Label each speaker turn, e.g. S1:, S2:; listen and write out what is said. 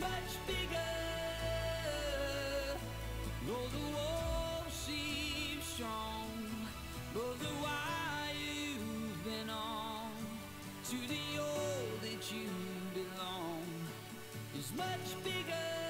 S1: much bigger. Though the wall seems strong, though the wire you've been on to the old that you belong is much bigger.